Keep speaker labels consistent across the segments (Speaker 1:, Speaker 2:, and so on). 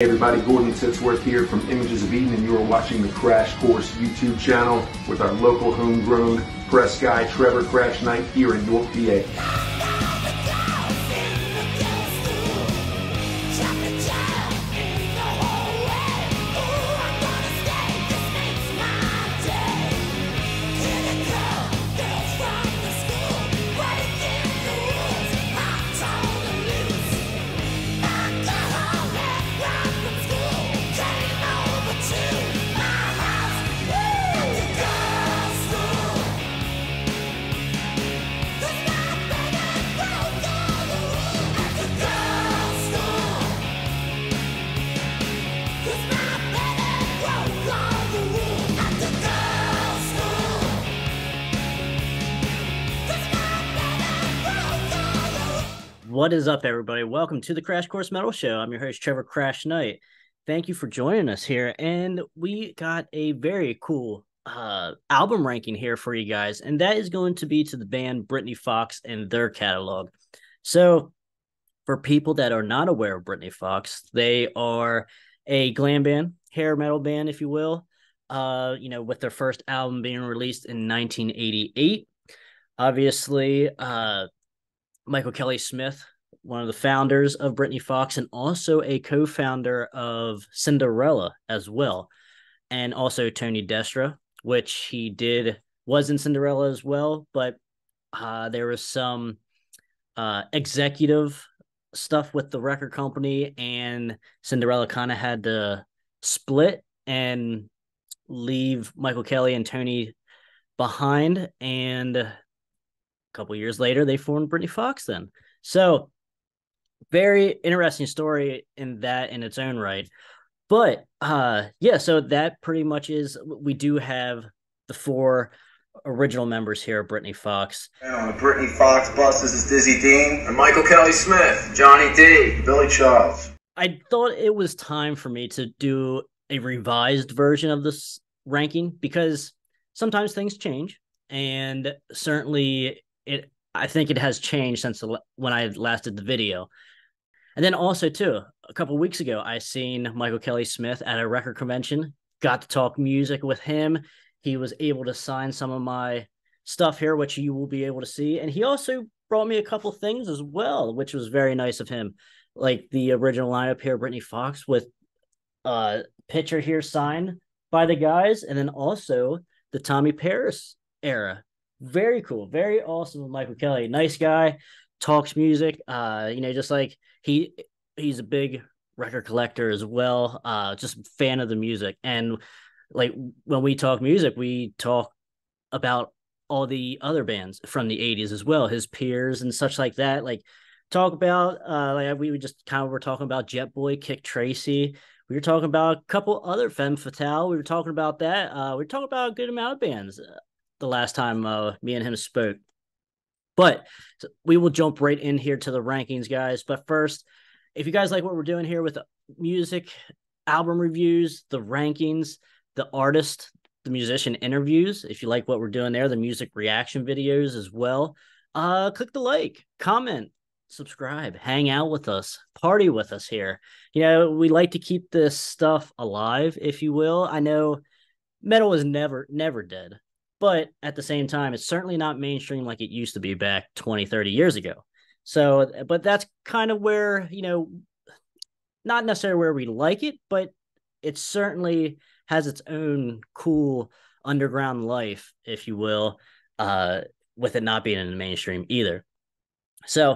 Speaker 1: Hey everybody, Gordon Tittsworth here from Images of Eden, and you are watching the Krash Kourse YouTube channel with our local homegrown press guy, Trevor Crash Knight, here in York, PA.
Speaker 2: What is up, everybody? Welcome to the Krash Kourse Metal Show. I'm your host, Trevor Crash Knight. Thank you for joining us here. And we got a very cool uh, album ranking here for you guys, and that is going to be to the band Britny Fox and their catalog. So, for people that are not aware of Britny Fox, they are a glam band, hair metal band, if you will. Uh, you know, with their first album being released in 1988. Obviously, uh, Michael Kelly Smith, one of the founders of Britny Fox, and also a co-founder of Cinderella as well, and also Tony Destra, which he did was in Cinderella as well, but uh, there was some uh, executive stuff with the record company, and Cinderella kind of had to split and leave Michael Kelly and Tony behind, and a couple years later they formed Britny Fox then. So very interesting story in that in its own right. But uh yeah, so that pretty much is we do have the four original members here, Britny Fox.
Speaker 3: And on the Britny Fox bus, this is Dizzy Dean.
Speaker 4: And Michael Kelly Smith, Johnny D.
Speaker 3: Billy Childs.
Speaker 2: I thought it was time for me to do a revised version of this ranking because sometimes things change and certainly it I think it has changed since when I last did the video. And then also too, a couple weeks ago, I seen Michael Kelly Smith at a record convention. Got to talk music with him. He was able to sign some of my stuff here, which you will be able to see. And he also brought me a couple things as well, which was very nice of him. Like the original lineup here, Britny Fox with a picture here signed by the guys, and then also the Tommy Paris era very cool, very awesome Michael Kelly. Nice guy, talks music. Uh, you know, just like he he's a big record collector as well. Uh, just fan of the music. And like when we talk music, we talk about all the other bands from the 80s as well, his peers and such like that. Like talk about uh like we just kind of were talking about Jet Boy, Kick Tracy. We were talking about a couple other Femme Fatale. We were talking about that. Uh, we are talking about a good amount of bands the last time uh, me and him spoke. But we will jump right in here to the rankings, guys. But first, if you guys like what we're doing here with music, album reviews, the rankings, the artist, the musician interviews, if you like what we're doing there, the music reaction videos as well, uh, click the like, comment, subscribe, hang out with us, party with us here. You know, we like to keep this stuff alive, if you will. I know metal is never, never dead but at the same time it's certainly not mainstream like it used to be back 20 30 years ago. So but that's kind of where you know not necessarily where we like it but it certainly has its own cool underground life if you will uh with it not being in the mainstream either. So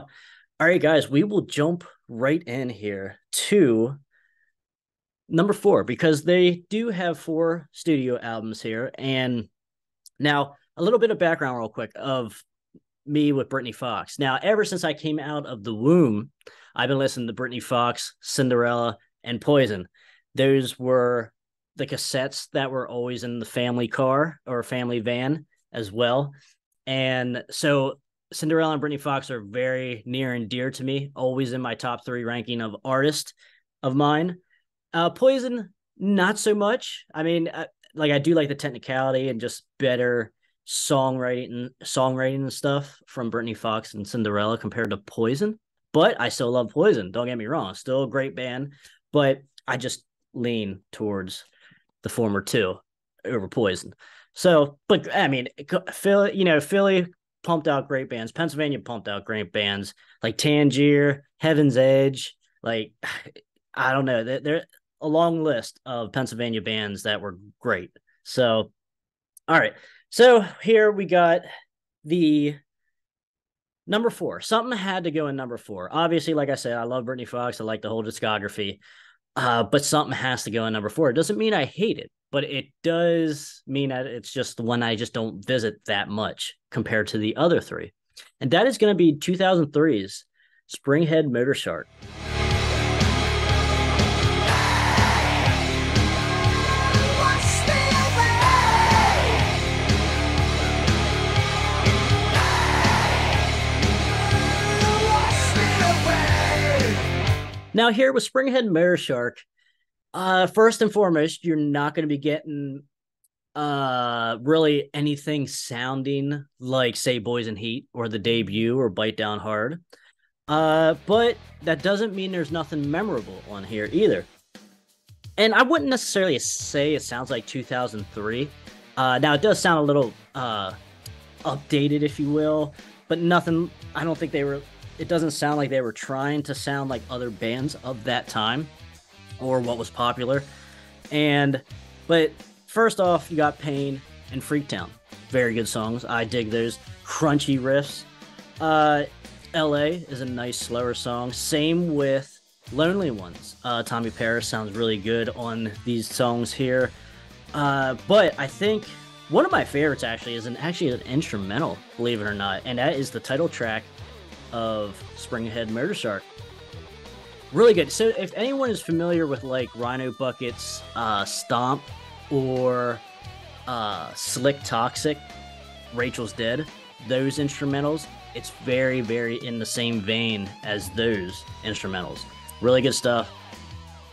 Speaker 2: all right guys we will jump right in here to number four because they do have four studio albums here and now, a little bit of background, real quick, of me with Britny Fox. Now, ever since I came out of the womb, I've been listening to Britny Fox, Cinderella, and Poison. Those were the cassettes that were always in the family car or family van as well. And so Cinderella and Britny Fox are very near and dear to me, always in my top three ranking of artist of mine. Uh, Poison, not so much. I mean, uh, like I do like the technicality and just better songwriting songwriting and stuff from Britny Fox and Cinderella compared to Poison. But I still love Poison. Don't get me wrong, still a great band. But I just lean towards the former two over Poison. So, but I mean, Philly, you know, Philly pumped out great bands. Pennsylvania pumped out great bands like Tangier, Heaven's Edge. Like, I don't know. They're a long list of Pennsylvania bands that were great. So, all right. So here we got the number four. Something had to go in number four. Obviously, like I said, I love Britny Fox. I like the whole discography. Uh, but something has to go in number four. It doesn't mean I hate it, but it does mean that it's just the one I just don't visit that much compared to the other three. And that is going to be 2003's Springhead Motorshark. Now, here with Springhead Motorshark, uh, first and foremost, you're not going to be getting uh really anything sounding like say boys in heat or the debut or bite down hard. Uh but that doesn't mean there's nothing memorable on here either. And i wouldn't necessarily say it sounds like 2003 uh now it does sound a little uh updated if you will but nothing i don't think they were it doesn't sound like they were trying to sound like other bands of that time or what was popular. And but first off, you got Pain and Freaktown. Very good songs. I dig those crunchy riffs. Uh, LA is a nice slower song. Same with Lonely Ones. Uh, Tommy Paris sounds really good on these songs here. Uh, but I think one of my favorites actually is an actually an instrumental, believe it or not, and that is the title track of Springhead Motorshark. Really good. So if anyone is familiar with like Rhino Bucket's uh, Stomp or uh, Slik Toxik, Rachel's Dead, those instrumentals, it's very, very in the same vein as those instrumentals. Really good stuff.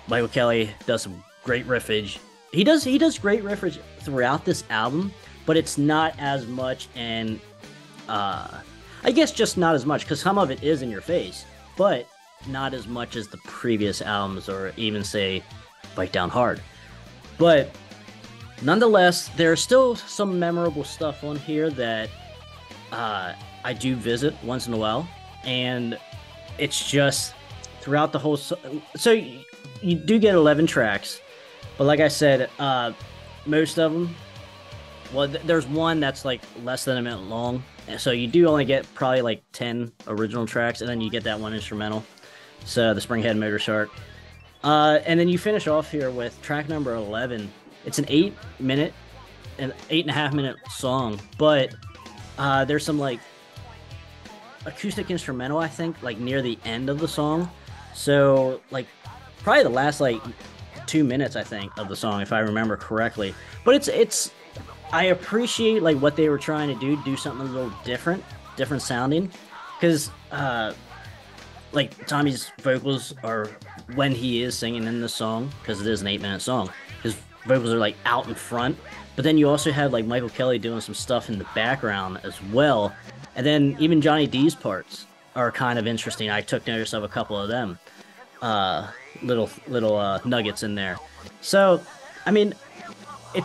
Speaker 2: Michael Kelly does some great riffage. He does he does great riffage throughout this album, but it's not as much and uh I guess just not as much because some of it is in your face, but not as much as the previous albums or even say Bite Down Hard. But nonetheless, there's still some memorable stuff on here that uh, I do visit once in a while, and it's just throughout the whole. So, so you, do get 11 tracks, but like I said, uh, most of them. Well, th- there's one that's like less than a minute long, so you do only get probably like 10 original tracks, and then you get that one instrumental. So the Springhead Motorshark. Uh, and then you finish off here with track number 11. It's an eight minute, an eight and a half minute song, but uh, there's some like acoustic instrumental, I think, like near the end of the song. So, like, probably the last like two minutes, I think, of the song, if I remember correctly. But it's, it's, I appreciate like what they were trying to do, do something a little different, different sounding, because uh, like Tommy's vocals are when he is singing in the song because it is an eight minute song. His vocals are like out in front, but then you also have like Michael Kelly doing some stuff in the background as well, and then even Johnny D's parts are kind of interesting. I took notice of a couple of them, uh, little little uh, nuggets in there. So, I mean, it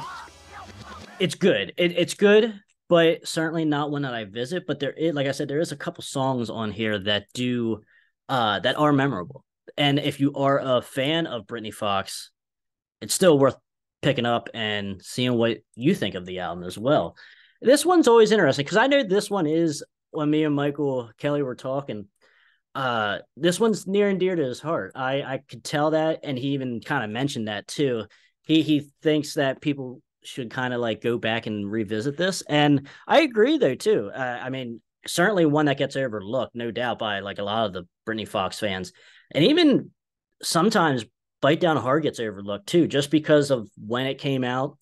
Speaker 2: it's good. It, it's good, but certainly not one that I visit. But there, is, like I said, there is a couple songs on here that do uh, that are memorable. And if you are a fan of Britny Fox, it's still worth picking up and seeing what you think of the album as well. This one's always interesting because I know this one is when me and Michael Kelly were talking. Uh, this one's near and dear to his heart. I I could tell that, and he even kind of mentioned that too. He he thinks that people should kind of like go back and revisit this, and I agree though too. Uh, I mean, certainly one that gets overlooked, no doubt, by like a lot of the Britny Fox fans, and even sometimes Bite Down Hard gets overlooked too, just because of when it came out,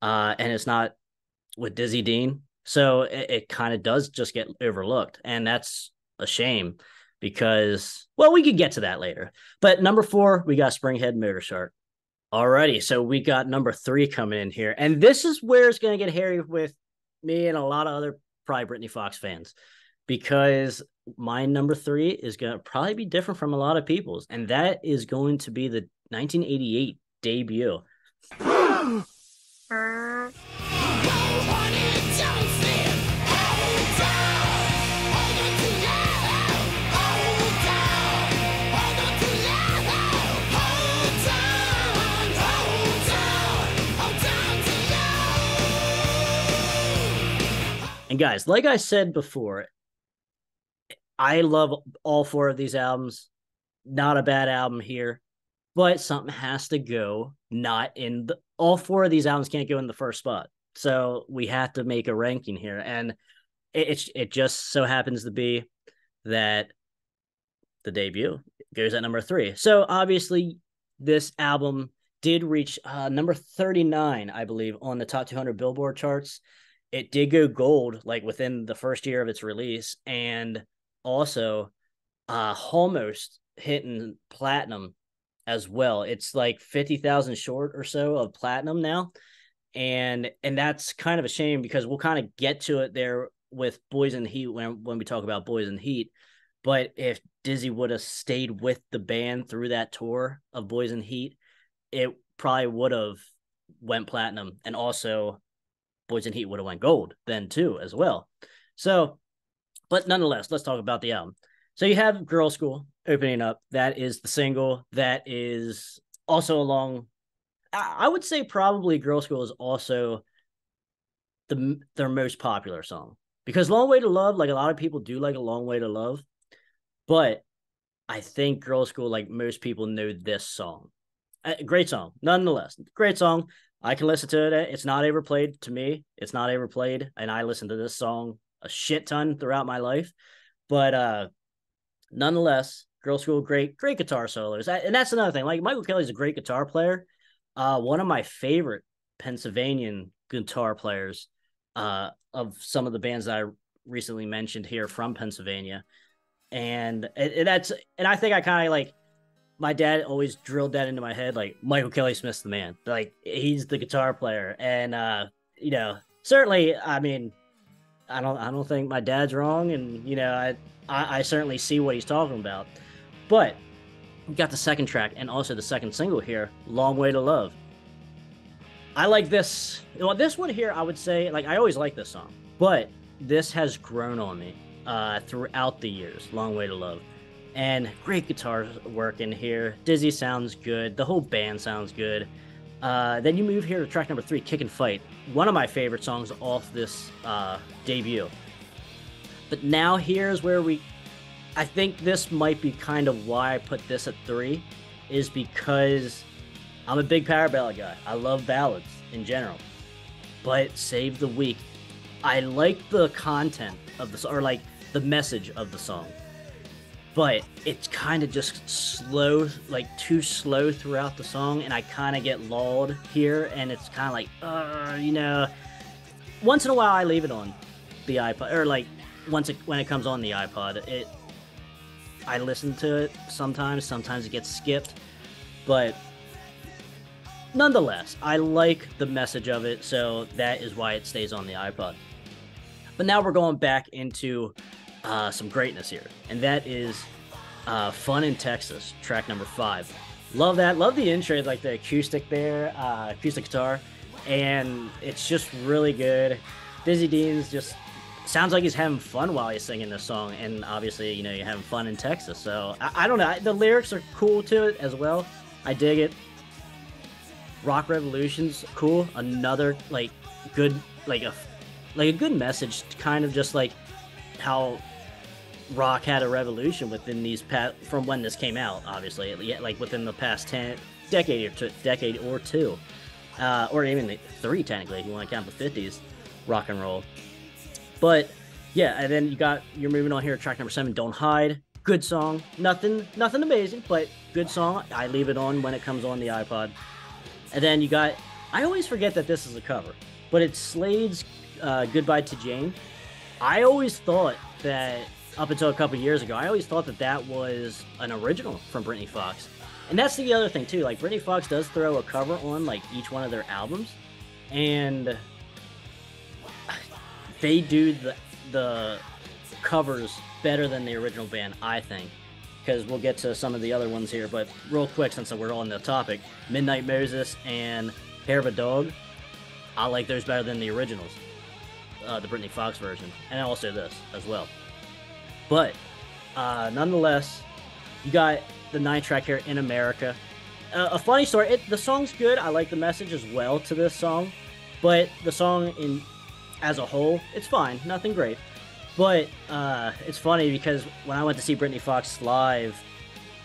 Speaker 2: uh, and it's not with Dizzy Dean, so it, it kind of does just get overlooked, and that's a shame because well, we could get to that later. But number four, we got Springhead Motorshark. Alrighty, so we got number three coming in here, and this is where it's going to get hairy with me and a lot of other probably Britny Fox fans because my number three is going to probably be different from a lot of people's, and that is going to be the 1988 debut. And guys, like I said before, I love all four of these albums. Not a bad album here, but something has to go not in the all four of these albums can't go in the first spot. So we have to make a ranking here. And it it, it just so happens to be that the debut goes at number three. So obviously this album did reach uh, number 39, I believe, on the top 200 Billboard charts it did go gold like within the first year of its release and also uh almost hitting platinum as well. It's like 50,000 short or so of platinum now and and that's kind of a shame because we'll kind of get to it there with boys in heat when when we talk about boys in heat but if dizzy would have stayed with the band through that tour of boys in heat it probably would have went platinum and also Boys in Heat would have went gold then too as well. So, but nonetheless, let's talk about the album. So you have Girlschool opening up. That is the single. That is also along. I would say probably Girlschool is also the their most popular song because Long Way to Love, like a lot of people do like a Long Way to Love, but I think Girlschool, like most people know this song. great song, nonetheless. Great song. I can listen to it. It's not ever played to me. It's not ever played, and I listen to this song a shit ton throughout my life. But uh, nonetheless, Girlschool, great, great guitar solos, and that's another thing. Like Michael Kelly's a great guitar player. Uh, one of my favorite Pennsylvanian guitar players uh, of some of the bands that I recently mentioned here from Pennsylvania, and that's and I think I kind of like my dad always drilled that into my head like Michael Kelly Smith's the man. Like he's the guitar player. And uh, you know, certainly I mean I don't I don't think my dad's wrong and you know, I I, I certainly see what he's talking about. But we got the second track and also the second single here, Long Way to Love. I like this. Well, this one here, I would say, like I always like this song, but this has grown on me uh, throughout the years. Long Way to Love and great guitar work in here. Dizzy sounds good. The whole band sounds good. Uh, then you move here to track number three, Kick and Fight. One of my favorite songs off this uh, debut. But now here's where we. I think this might be kind of why I put this at three, is because I'm a big power ballad guy. I love ballads in general. But Save the Weak, I like the content of the song, or like the message of the song but it's kind of just slow, like too slow throughout the song, and I kind of get lulled here, and it's kind of like, uh, you know, once in a while I leave it on the iPod, or like once it when it comes on the iPod, it I listen to it sometimes. Sometimes it gets skipped, but nonetheless, I like the message of it, so that is why it stays on the iPod. But now we're going back into uh, some greatness here, and that is uh, "Fun in Texas," track number five. Love that. Love the intro, like the acoustic there, uh, acoustic guitar, and it's just really good. Dizzy Dean's just sounds like he's having fun while he's singing this song, and obviously, you know, you're having fun in Texas. So I, I don't know. The lyrics are cool to it as well. I dig it. Rock Revolution's cool. Another like good, like a like a good message, kind of just like how rock had a revolution within these past from when this came out. Obviously, like within the past ten decade or two, decade or two, uh, or even three technically if you want to count the fifties rock and roll. But yeah, and then you got you're moving on here. Track number seven, "Don't Hide." Good song. Nothing, nothing amazing, but good song. I leave it on when it comes on the iPod. And then you got. I always forget that this is a cover, but it's Slade's uh, "Goodbye to Jane." I always thought that up until a couple years ago. I always thought that that was an original from Britny Fox. And that's the other thing too. Like Britny Fox does throw a cover on like each one of their albums, and they do the the covers better than the original band, I think. because we'll get to some of the other ones here. But real quick, since we're on the topic, Midnight Moses and Hair of a Dog, I like those better than the originals, uh, the Britny Fox version, and also this as well. But uh, nonetheless, you got the nine track here in America. Uh, a funny story. It, the song's good. I like the message as well to this song, but the song in as a whole, it's fine. Nothing great. But uh, it's funny because when I went to see Britny Fox live,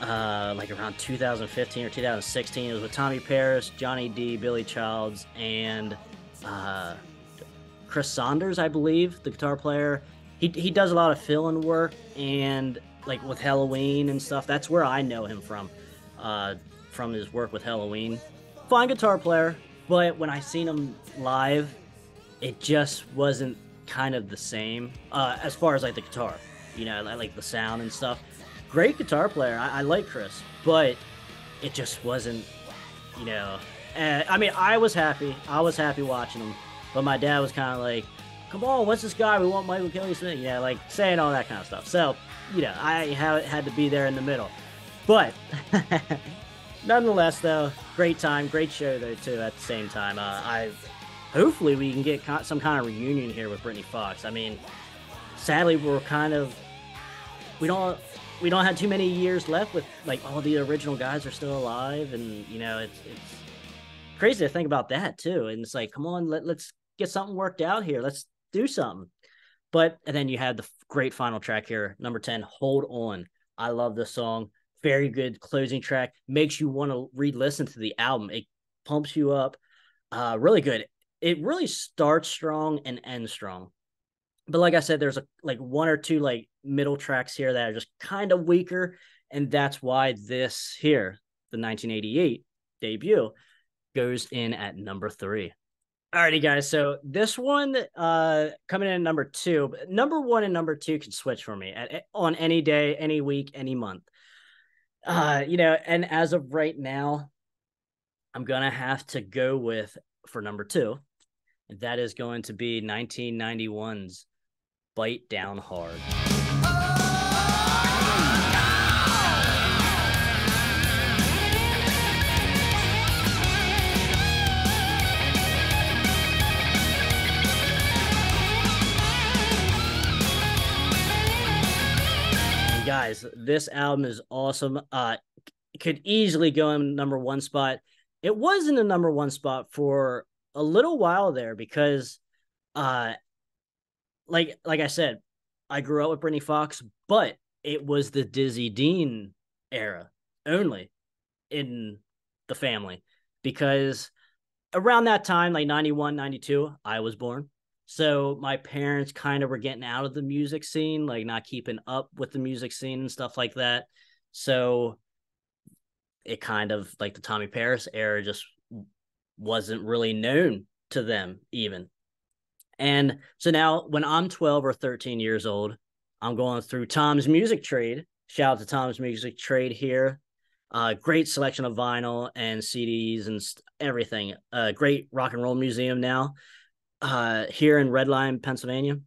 Speaker 2: uh, like around 2015 or 2016, it was with Tommy Paris, Johnny D, Billy Childs, and uh, Chris Sanders, I believe, the guitar player. He, he does a lot of fill-in work and like with Halloween and stuff. That's where I know him from, uh, from his work with Halloween. Fine guitar player, but when I seen him live, it just wasn't kind of the same uh, as far as like the guitar, you know, like, like the sound and stuff. Great guitar player. I, I like Chris, but it just wasn't, you know. Uh, I mean, I was happy. I was happy watching him, but my dad was kind of like, "Come on, what's this guy? We want Michael Kelly Smith." Yeah, like saying all that kind of stuff. So, you know, I ha- had to be there in the middle. But nonetheless, though, great time, great show though too. At the same time, uh, I hopefully we can get some kind of reunion here with Britny Fox. I mean, sadly we're kind of we don't we don't have too many years left with like all the original guys are still alive, and you know it's it's crazy to think about that too. And it's like, come on, let let's get something worked out here. Let's do something. But and then you have the great final track here, number ten, "Hold On." I love this song. Very good closing track. Makes you want to re-listen to the album. It pumps you up. Uh, really good it really starts strong and ends strong. But like I said, there's a like one or two like middle tracks here that are just kind of weaker, and that's why this here, the 1988 debut, goes in at number three. Alrighty, guys. So this one uh coming in at number two. Number one and number two can switch for me at, on any day, any week, any month. Uh, you know, and as of right now, I'm gonna have to go with for number two that is going to be 1991's Bite Down Hard. This album is awesome. Uh, could easily go in number one spot. It was in the number one spot for a little while there because uh like like I said, I grew up with Britny Fox, but it was the Dizzy Dean era only in the family because around that time like 91 92 I was born so my parents kind of were getting out of the music scene like not keeping up with the music scene and stuff like that so it kind of like the Tommy Paris era just wasn't really known to them even. And so now when I'm 12 or 13 years old, I'm going through Tom's Music Trade. Shout out to Tom's Music Trade here. Uh, great selection of vinyl and CDs and everything. Uh, great rock and roll museum now uh, here in Red Lion, Pennsylvania.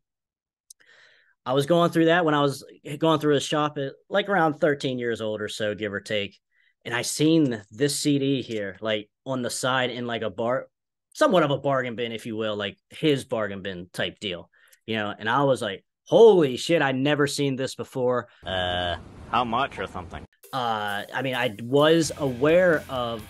Speaker 2: I was going through that when I was going through a shop at like around 13 years old or so, give or take. And I seen this CD here, like on the side in like a bar, somewhat of a bargain bin, if you will, like his bargain bin type deal, you know. And I was like, holy shit, I'd never seen this before.
Speaker 5: Uh, how much or something?
Speaker 2: Uh, I mean, I was aware of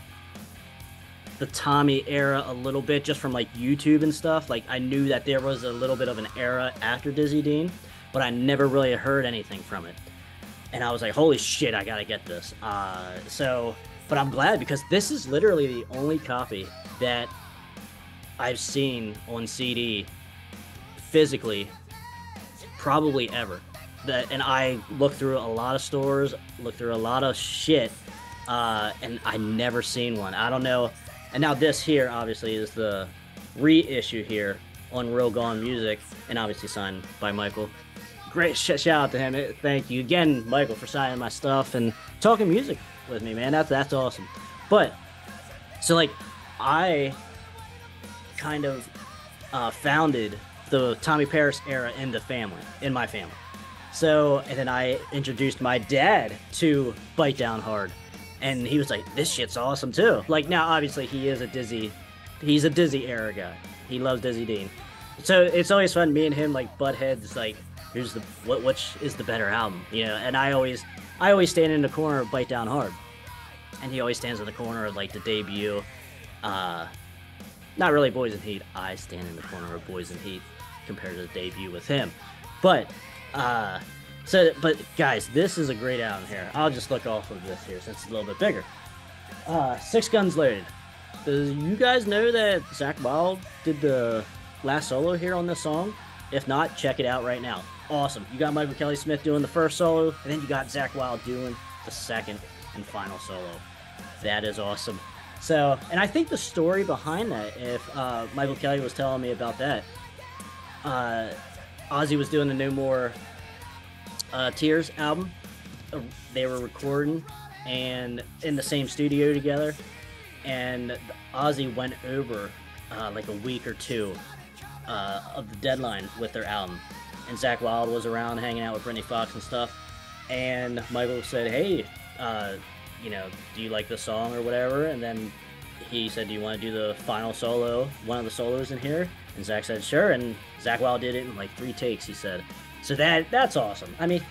Speaker 2: the Tommy era a little bit just from like YouTube and stuff. Like I knew that there was a little bit of an era after Dizzy Dean, but I never really heard anything from it. And I was like, holy shit, I gotta get this. Uh, so but I'm glad because this is literally the only copy that I've seen on CD physically, probably ever. That and I looked through a lot of stores, looked through a lot of shit, uh, and I never seen one. I don't know. And now this here obviously is the reissue here on Real Gone Music, and obviously signed by Michael. Great sh- shout out to him. Thank you again, Michael, for signing my stuff and talking music with me, man. That's that's awesome. But so like I kind of uh, founded the Tommy Paris era in the family, in my family. So, and then I introduced my dad to Bite Down Hard, and he was like, "This shit's awesome too." Like now, obviously, he is a Dizzy, he's a Dizzy era guy. He loves Dizzy Dean, so it's always fun. Me and him like butt heads. Like, who's the what? Which is the better album? You know? And I always, I always stand in the corner of Bite Down Hard, and he always stands in the corner of like the debut. Uh, not really Boys in Heat. I stand in the corner of Boys in Heat compared to the debut with him, but uh, so, but guys, this is a great album here. I'll just look off of this here since it's a little bit bigger. Uh, Six Guns Loaded. Does you guys know that Zakk Wylde did the last solo here on this song? If not, check it out right now. Awesome. You got Michael Kelly Smith doing the first solo, and then you got Zakk Wylde doing the second and final solo. That is awesome. So, and I think the story behind that, if uh, Michael Kelly was telling me about that, uh, Ozzy was doing the No More uh, Tears album. They were recording and in the same studio together, and Ozzy went over uh, like a week or two uh, of the deadline with their album, and Zakk Wylde was around hanging out with Britny Fox and stuff, and Michael said, "Hey, uh, you know, do you like the song or whatever?" And then he said, "Do you want to do the final solo, one of the solos in here?" And Zakk said, "Sure." And Zakk Wylde did it in like three takes. He said, so that that's awesome. I mean,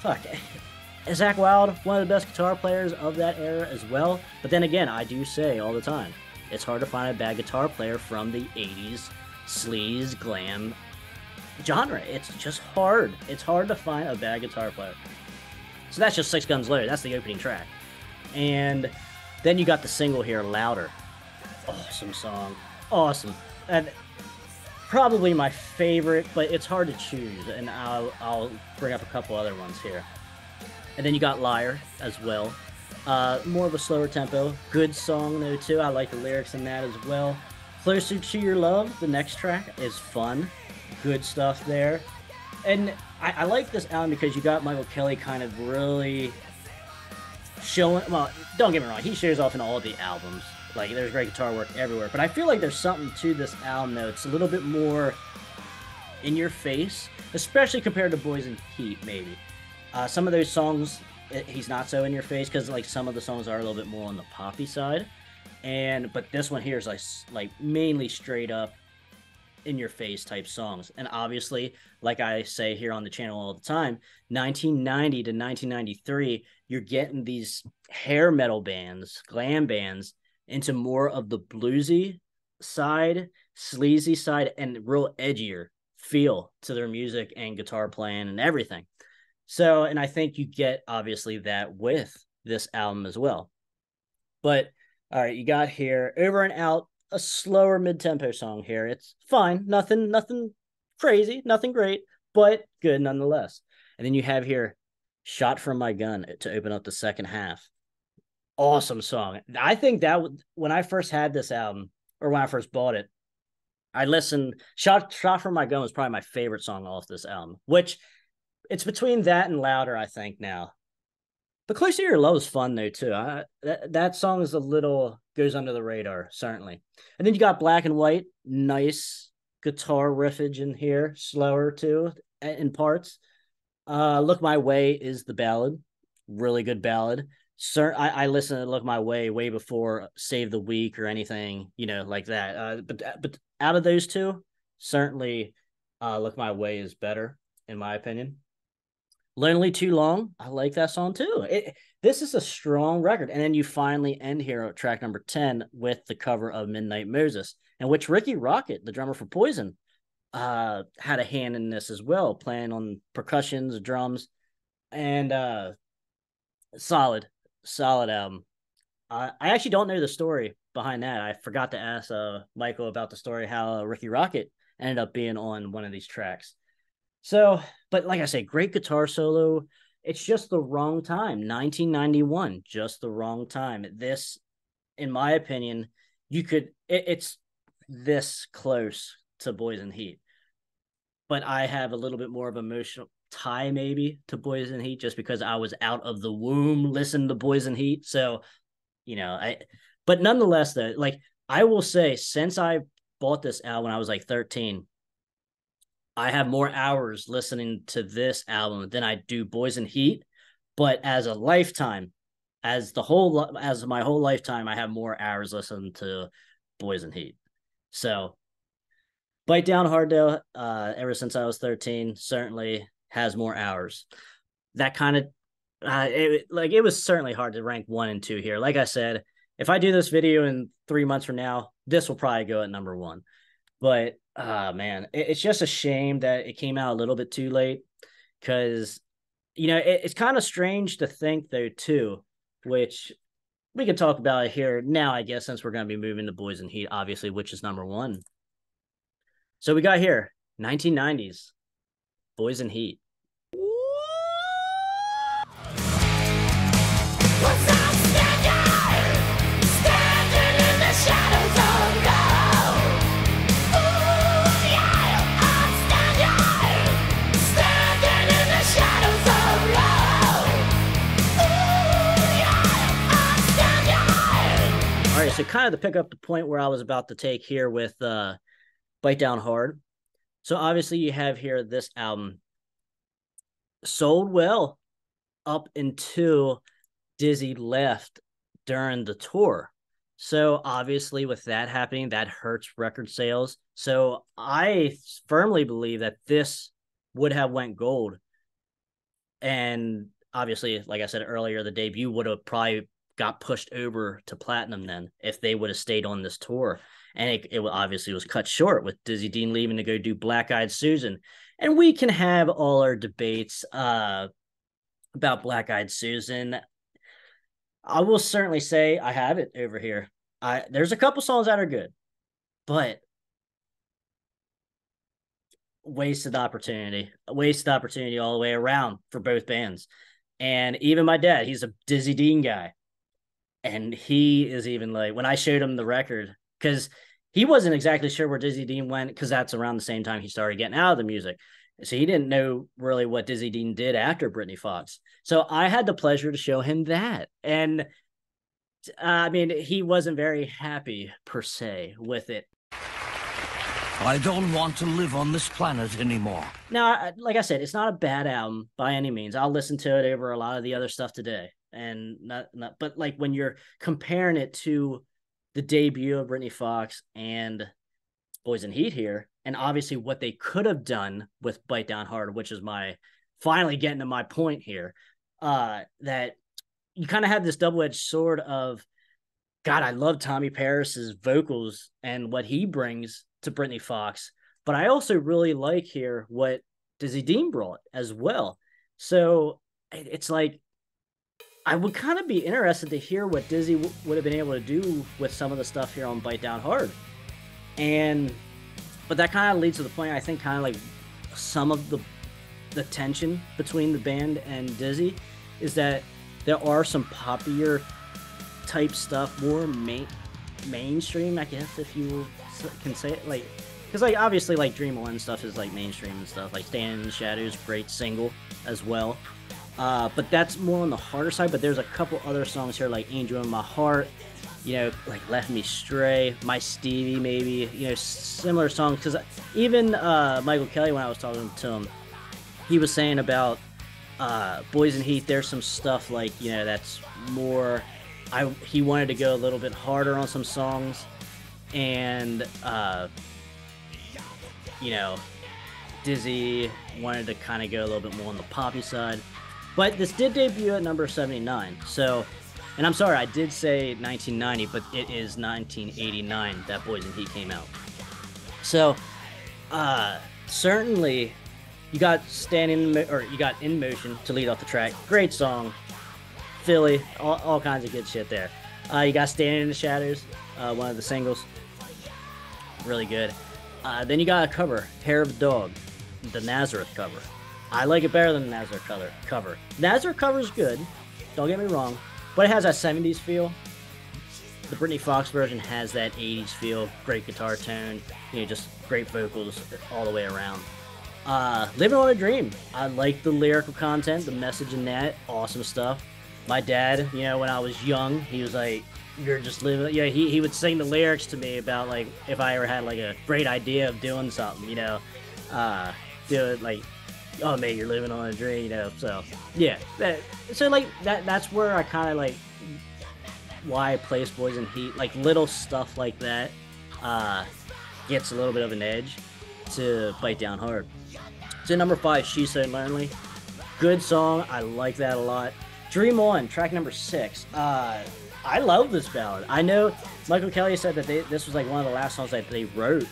Speaker 2: fuck. Zakk Wylde, one of the best guitar players of that era as well. But then again, I do say all the time, it's hard to find a bad guitar player from the 80s sleaze glam genre. It's just hard. It's hard to find a bad guitar player. So that's just Six Guns Loaded. That's the opening track. And then you got the single here, Louder. Awesome song. Awesome. And probably my favorite, but it's hard to choose, and I'll, I'll bring up a couple other ones here. And then you got Liar as well. Uh, more of a slower tempo. Good song, though, too. I like the lyrics in that as well. Closer to Your Love, the next track, is fun. Good stuff there. And I, I like this album because you got Michael Kelly kind of really showing. Well, don't get me wrong, he shows off in all the albums like there's great guitar work everywhere, but I feel like there's something to this album though. It's a little bit more in your face, especially compared to Boys in Heat. Maybe uh, some of those songs it, eh, he's not so in your face because like some of the songs are a little bit more on the poppy side, and but this one here is like like mainly straight up in your face type songs. And obviously, like I say here on the channel all the time, 1990 to 1993, you're getting these hair metal bands, glam bands into more of the bluesy side, sleazy side, and real edgier feel to their music and guitar playing and everything. So, and I think you get obviously that with this album as well. But all right, you got here over and out a slower mid-tempo song here. It's fine, nothing, nothing crazy, nothing great, but good nonetheless. And then you have here "Shot from My Gun" to open up the second half awesome song. I think that when I first had this album or when I first bought it, I listened. Shot Shot from My Gun was probably my favorite song off this album. Which it's between that and Louder, I think now. But Close to Your Love is fun though too. I, that that song is a little goes under the radar certainly. And then you got Black and White, nice guitar riffage in here, slower too in parts. Uh, Look My Way is the ballad, really good ballad sir I, I listen to look my way way before save the weak or anything you know like that uh, but but out of those two certainly uh look my way is better in my opinion. Lonely too long i like that song too. It, this is a strong record and then you finally end here at track number 10 with the cover of midnight moses and which Rikki Rockett the drummer for poison uh had a hand in this as well playing on percussions drums and uh solid solid album. Uh, I actually don't know the story behind that. I forgot to ask uh, Michael about the story how uh, Rikki Rockett ended up being on one of these tracks. So, but like I say, great guitar solo. It's just the wrong time. 1991, just the wrong time. This, in my opinion, you could. It, it's this close to Boys in Heat, but I have a little bit more of emotional tie maybe to Boys in Heat just because I was out of the womb listening to Boys in Heat. So, you know, I but nonetheless though, like I will say since I bought this album I was like 13, I have more hours listening to this album than I do Boys in Heat, but as a lifetime, as the whole as my whole lifetime, I have more hours listening to Boys in Heat. So Bite Down Hard though, uh, ever since I was 13, certainly has more hours. That kind of uh, it, like it was certainly hard to rank one and two here. Like I said, if I do this video in three months from now, this will probably go at number one. But uh man, it, it's just a shame that it came out a little bit too late because you know it, it's kind of strange to think though too, which we can talk about it here now, I guess, since we're going to be moving to Boys in Heat, obviously, which is number one. So we got here 1990s Boys in Heat. So kind of to pick up the point where I was about to take here with uh Bite Down Hard. So obviously you have here this album sold well up until Dizzy left during the tour. So obviously with that happening, that hurts record sales. So I firmly believe that this would have went gold. And obviously, like I said earlier, the debut would have probably got pushed over to platinum then if they would have stayed on this tour. And it, it obviously was cut short with Dizzy Dean leaving to go do Blackeyed Susan. And we can have all our debates uh, about Blackeyed Susan. I will certainly say I have it over here. I there's a couple songs that are good, but wasted opportunity, wasted opportunity all the way around for both bands. And even my dad, he's a Dizzy Dean guy and he is even like when I showed him the record because he wasn't exactly sure where Dizzy Dean went because that's around the same time he started getting out of the music. So he didn't know really what Dizzy Dean did after Britny Fox. So I had the pleasure to show him that. And uh, I mean, he wasn't very happy per se with it.
Speaker 6: I don't want to live on this planet anymore.
Speaker 2: Now, like I said, it's not a bad album by any means. I'll listen to it over a lot of the other stuff today and not not but like when you're comparing it to the debut of Britny Fox and Boys in Heat here, and obviously what they could have done with Bite Down Hard, which is my finally getting to my point here, uh, that you kind of have this double-edged sword of God, I love Tommy Paris's vocals and what he brings to Britny Fox, but I also really like here what Dizzy Dean brought as well. So it's like I would kind of be interested to hear what Dizzy w- would have been able to do with some of the stuff here on Bite Down Hard. And, but that kind of leads to the point, I think, kind of like some of the the tension between the band and Dizzy is that there are some poppier type stuff, more main, mainstream, I guess, if you can say it. Like, because, like, obviously, like, Dream On stuff is like mainstream and stuff. Like, Stand in the Shadows, great single as well. Uh, but that's more on the harder side. But there's a couple other songs here, like Angel in My Heart, you know, like Left Me Stray, My Stevie, maybe, you know, similar songs. Because even uh, Michael Kelly, when I was talking to him, he was saying about uh, Boys in Heat, there's some stuff like, you know, that's more. I He wanted to go a little bit harder on some songs. And, uh, you know, Dizzy wanted to kind of go a little bit more on the poppy side. But this did debut at number 79. So, and I'm sorry, I did say 1990, but it is 1989 that Boys and Heat came out. So, uh, certainly, you got standing or you got in motion to lead off the track. Great song, Philly, all, all kinds of good shit there. Uh, you got Standing in the Shadows, uh, one of the singles, really good. Uh, then you got a cover, Hair of a Dog, the Nazareth cover. I like it better than the Nazareth color cover. Nazar cover is good, don't get me wrong, but it has that 70s feel. The Britny Fox version has that 80s feel, great guitar tone, you know, just great vocals all the way around. Uh, Living on a Dream. I like the lyrical content, the message in that, awesome stuff. My dad, you know, when I was young, he was like, you're just living yeah he, he would sing the lyrics to me about like if i ever had like a great idea of doing something you know uh, do it like, oh man, you're living on a dream, you know. So yeah, that, so like that that's where I kind of like why I place Boys in Heat, like little stuff like that, uh, gets a little bit of an edge to bite down hard. So number five, She So Lonely. Good song. I like that a lot. Dream On, track number six. Uh, I love this ballad. I know Michael Kelly said that they, this was like one of the last songs that they wrote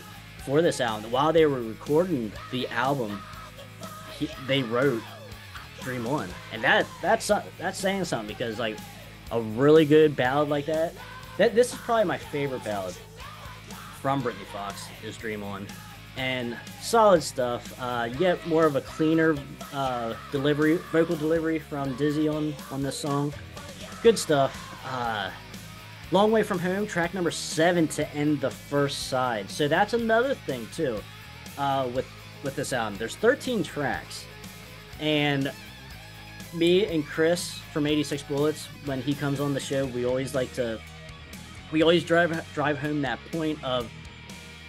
Speaker 2: for this album. While they were recording the album, he, they wrote Dream On, and that that's that's saying something because like a really good ballad like that. That this is probably my favorite ballad from Britny Fox is Dream On, and solid stuff. Uh, yet more of a cleaner uh, delivery, vocal delivery from Dizzy on on this song. Good stuff. Uh, Long Way from Home, track number seven to end the first side. So that's another thing too, uh, with with this album. There's 13 tracks, and me and Chris from 86 Bullets, when he comes on the show, we always like to, we always drive drive home that point of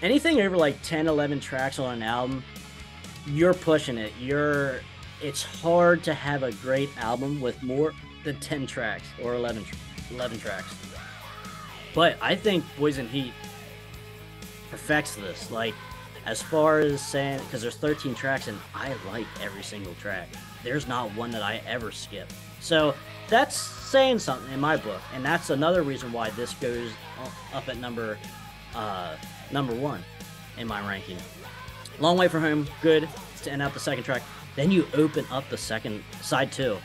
Speaker 2: anything over like 10, 11 tracks on an album, you're pushing it. You're, it's hard to have a great album with more than 10 tracks or 11, 11 tracks. But I think Boys in Heat perfects this. Like, as far as saying, because there's 13 tracks and I like every single track. There's not one that I ever skip. So that's saying something in my book, and that's another reason why this goes up at number uh, number one in my ranking. Long way from home, good to end out the second track. Then you open up the second side two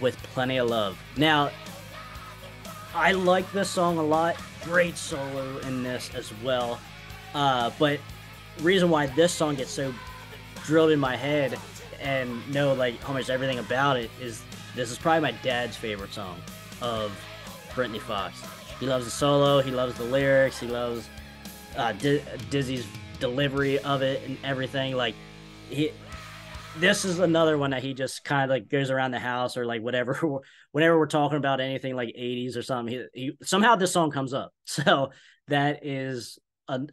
Speaker 2: with plenty of love. Now, I like this song a lot. Great solo in this as well. Uh, but reason why this song gets so drilled in my head and know like almost everything about it is this is probably my dad's favorite song of Britny Fox. He loves the solo, he loves the lyrics, he loves uh, Dizzy's delivery of it and everything. Like he, this is another one that he just kind of like goes around the house or like whatever. Whenever we're talking about anything like '80s or something, he, he somehow this song comes up. So that is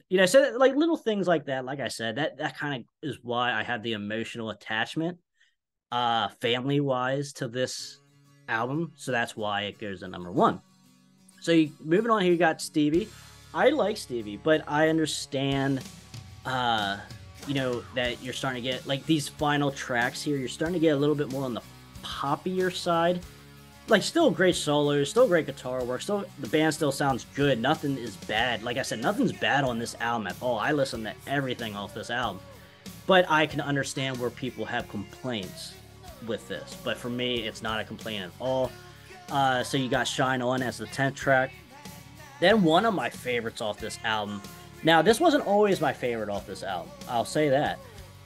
Speaker 2: you know, so like little things like that. Like I said, that that kind of is why I have the emotional attachment, uh, family wise to this album. So that's why it goes to number one. So you, moving on here, you got Stevie. I like Stevie, but I understand, uh, you know, that you're starting to get like these final tracks here. You're starting to get a little bit more on the poppier side like still great solos, still great guitar work, still the band still sounds good. Nothing is bad. Like I said, nothing's bad on this album at all. I listen to everything off this album. But I can understand where people have complaints with this. But for me, it's not a complaint at all. Uh, so you got Shine On as the 10th track. Then one of my favorites off this album. Now, this wasn't always my favorite off this album. I'll say that.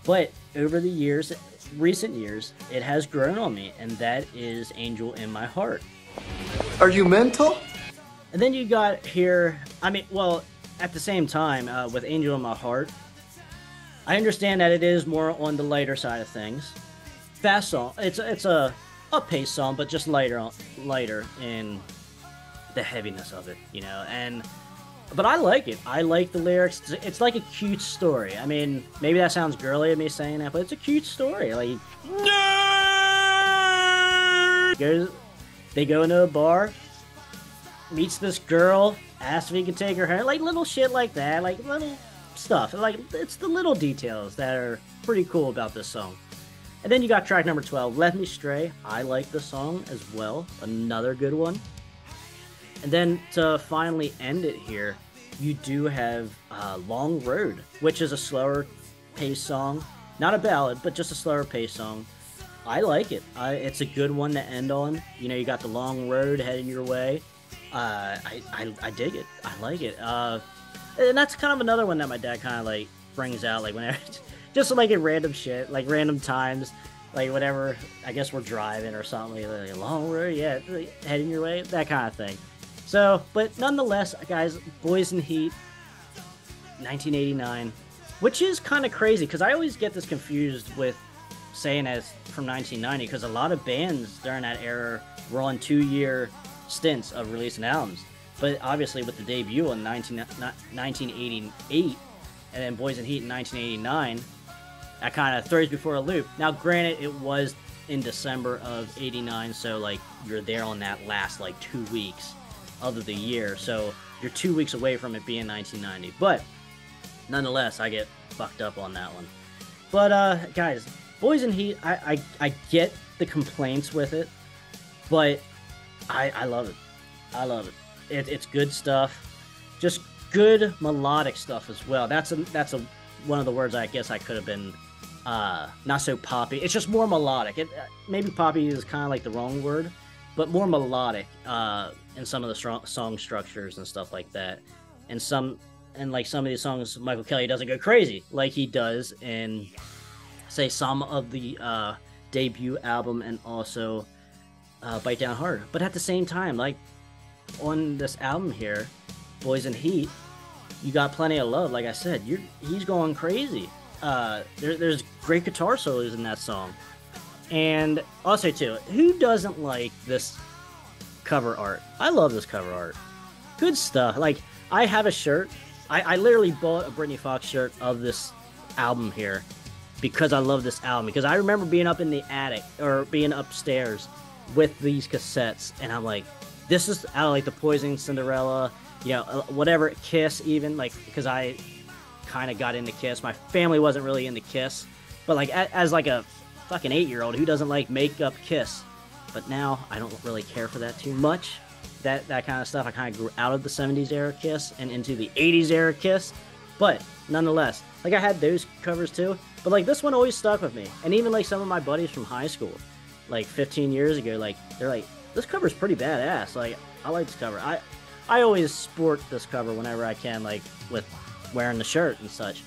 Speaker 2: But over the years, recent years, it has grown on me, and that is Angel in My Heart.
Speaker 7: Are you mental?
Speaker 2: And then you got here, I mean, well, at the same time, uh, with Angel in My Heart, I understand that it is more on the lighter side of things. Fast song. It's it's a up pace song, but just lighter on lighter in the heaviness of it, you know. And but I like it. I like the lyrics. It's, like a cute story. I mean, maybe that sounds girly of me saying that, but it's a cute story. Like, goes, they go into a bar, meets this girl, asks if he can take her home, like little shit like that, like little stuff. Like it's the little details that are pretty cool about this song. And then you got track number 12, Let Me Stray. I like the song as well. Another good one. And then to finally end it here, you do have uh, Long Road, which is a slower pace song. Not a ballad, but just a slower pace song. I like it. I, it's a good one to end on. You know, you got the long road heading your way. Uh, I, I, I dig it. I like it. Uh, and that's kind of another one that my dad kind of like brings out, like whenever, just like in random shit, like random times, like whatever. I guess we're driving or something. Like, long road, yeah, heading your way, that kind of thing. So, but nonetheless, guys, Boys in Heat, 1989, which is kind of crazy because I always get this confused with saying as from 1990 because a lot of bands during that era were on two-year stints of releasing albums. But obviously, with the debut in 19, 1988 and then Boys in Heat in 1989, that kind of throws before a loop. Now, granted, it was in December of '89, so like you're there on that last like two weeks of the year, so you're two weeks away from it being 1990. But nonetheless, I get fucked up on that one. But uh, guys, Boys in Heat, I I, I get the complaints with it, but I I love it. I love it. it it's good stuff. Just good melodic stuff as well. That's a that's a one of the words I guess I could have been uh, not so poppy. It's just more melodic. It, maybe poppy is kind of like the wrong word, but more melodic uh, in some of the strong, song structures and stuff like that. And some and like some of these songs, Michael Kelly doesn't go crazy like he does in say some of the uh, debut album and also uh, Bite Down Hard. But at the same time, like on this album here, Boys in Heat, you got plenty of love. Like I said, you're he's going crazy. Uh, there, there's great guitar solos in that song, and also too, who doesn't like this cover art? I love this cover art. Good stuff. Like I have a shirt. I, I literally bought a Britny Fox shirt of this album here because I love this album. Because I remember being up in the attic or being upstairs with these cassettes, and I'm like, this is out like the Poison, Cinderella, you know, uh, whatever Kiss even like because I kind of got into Kiss. My family wasn't really into Kiss, but like as like a fucking eight year old who doesn't like makeup Kiss. But now I don't really care for that too much. That that kind of stuff. I kind of grew out of the '70s era Kiss and into the '80s era Kiss. But nonetheless, like I had those covers too. But like this one always stuck with me. And even like some of my buddies from high school, like 15 years ago, like they're like, this cover's pretty badass. Like I like this cover. I I always sport this cover whenever I can, like with wearing the shirt and such.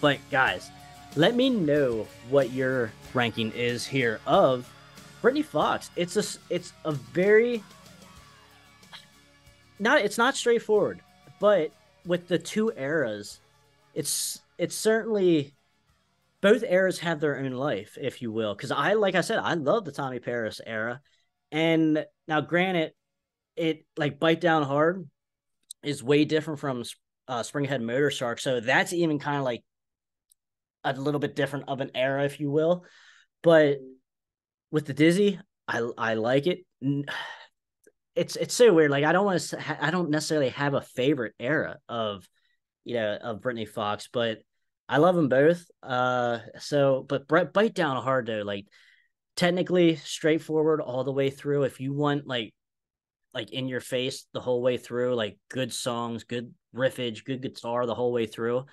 Speaker 2: But guys, let me know what your ranking is here of Britny Fox. It's a it's a very not it's not straightforward, but with the two eras, it's it's certainly both eras have their own life, if you will. Because I, like I said, I love the Tommy Paris era, and now granted, it like bite down hard is way different from uh, Springhead Motorshark, so that's even kind of like a little bit different of an era, if you will. But with the Dizzy, I I like it. It's it's so weird. Like I don't want to. I don't necessarily have a favorite era of, you know, of Britny Fox, but I love them both. Uh, so but Brett bite down hard though. Like technically straightforward all the way through. If you want like like in your face the whole way through, like good songs, good riffage, good guitar the whole way through.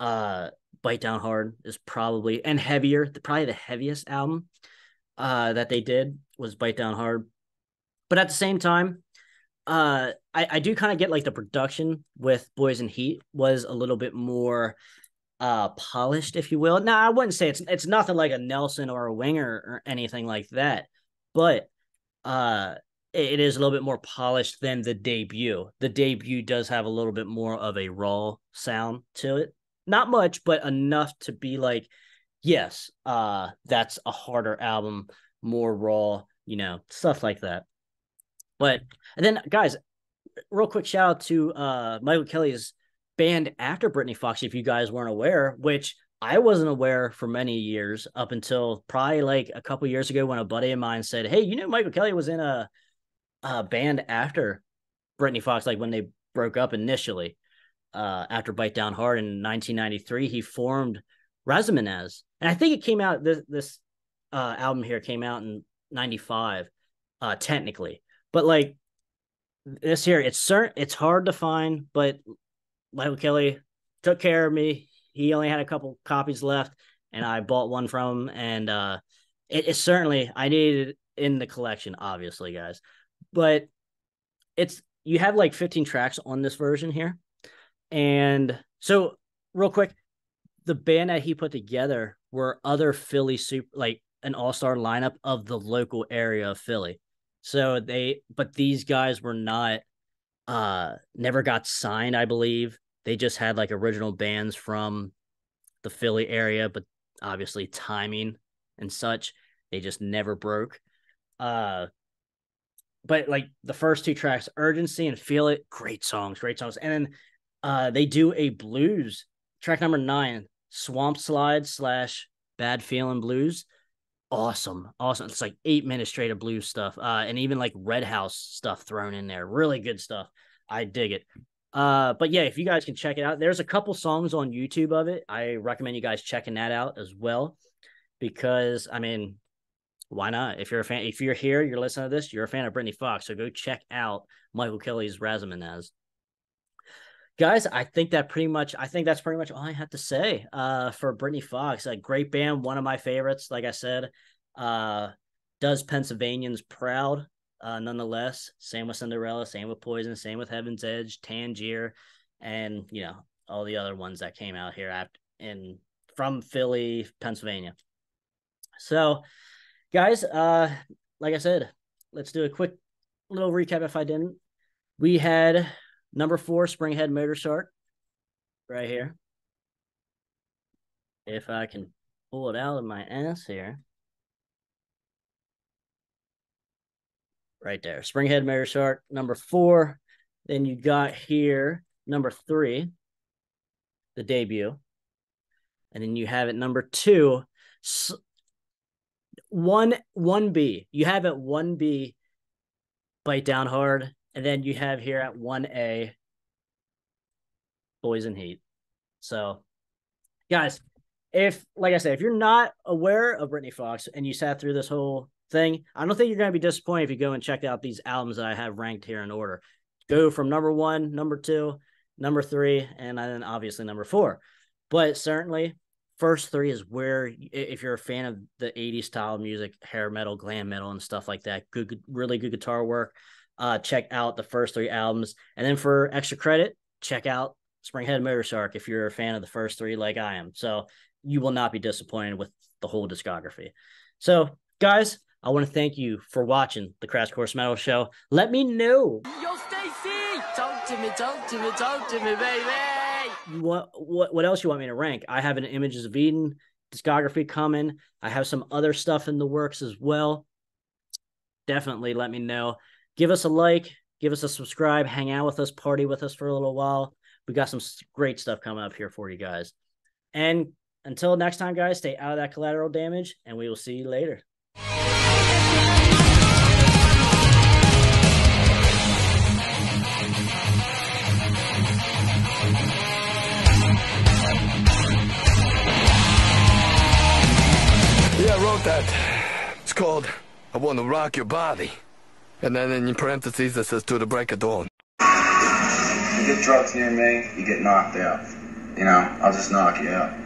Speaker 2: Uh, Bite Down Hard is probably and heavier, probably the heaviest album uh that they did was Bite Down Hard. But at the same time, uh I, I do kind of get like the production with Boys in Heat was a little bit more uh polished, if you will. Now I wouldn't say it's it's nothing like a Nelson or a Winger or anything like that, but uh it is a little bit more polished than the debut. The debut does have a little bit more of a raw sound to it. Not much, but enough to be like, yes, uh, that's a harder album, more raw, you know, stuff like that. But and then guys, real quick shout out to uh Michael Kelly's band after Britny Fox, if you guys weren't aware, which I wasn't aware for many years up until probably like a couple years ago when a buddy of mine said, Hey, you know Michael Kelly was in a uh, band after Britny Fox, like when they broke up initially. Uh, after Bite Down Hard in 1993, he formed Razamanaz, and I think it came out this this uh, album here came out in '95, uh, technically, but like this here, it's certain it's hard to find, but Michael Kelly took care of me. He only had a couple copies left, and I bought one from him, and uh, it, it certainly I needed it in the collection, obviously, guys but it's you have like 15 tracks on this version here. And so real quick, the band that he put together were other Philly super like an all-star lineup of the local area of Philly. So they but these guys were not uh never got signed, I believe. They just had like original bands from the Philly area, but obviously timing and such, they just never broke. Uh but like the first two tracks, Urgency and Feel It, great songs, great songs. And then uh they do a blues track number nine, Swamp Slide slash Bad Feeling Blues. Awesome, awesome. It's like eight minutes straight of blues stuff, uh, and even like Red House stuff thrown in there. Really good stuff. I dig it. Uh, but yeah, if you guys can check it out, there's a couple songs on YouTube of it. I recommend you guys checking that out as well, because I mean, why not? If you're a fan, if you're here, you're listening to this, you're a fan of Britny Fox, so go check out Michael Kelly's Razamanaz. Guys, I think that pretty much, I think that's pretty much all I have to say uh, for Britny Fox. A great band, one of my favorites. Like I said, uh, does Pennsylvanians proud uh, nonetheless. Same with Cinderella, same with Poison, same with Heaven's Edge, Tangier, and you know all the other ones that came out here in from Philly, Pennsylvania. So, guys, uh, like I said, let's do a quick little recap. If I didn't, we had number four, Springhead Motorshark, right here. If I can pull it out of my ass here. right there. Springhead Motorshark, number four. Then you got here number three, the debut. And then you have it number two, one one B. You have it one B, bite down hard, and then you have here at one A, Boys Poison Heat. So, guys, if like I said, if you're not aware of Britny Fox and you sat through this whole thing. I don't think you're going to be disappointed if you go and check out these albums that I have ranked here in order. Go from number one, number two, number three, and then obviously number four. But certainly, first three is where, if you're a fan of the 80s style music, hair metal, glam metal, and stuff like that, good, really good guitar work. Uh, check out the first three albums. And then for extra credit, check out Springhead Motorshark if you're a fan of the first three, like I am. So you will not be disappointed with the whole discography. So, guys, I want to thank you for watching the Krash Kourse Metal Show. Let me know.
Speaker 8: Yo, Stacy, talk to me, talk to me, talk to me, baby.
Speaker 2: What what what else you want me to rank? I have an Images of Eden discography coming. I have some other stuff in the works as well. Definitely let me know. Give us a like, give us a subscribe, hang out with us, party with us for a little while. We got some great stuff coming up here for you guys. And until next time, guys, stay out of that collateral damage, and we will see you later.
Speaker 7: Yeah, I wrote that. It's called I Want to Rock Your Body. And then in parentheses it says to the break of dawn.
Speaker 3: You get drugs near me, you get knocked out. You know, I'll just knock you out.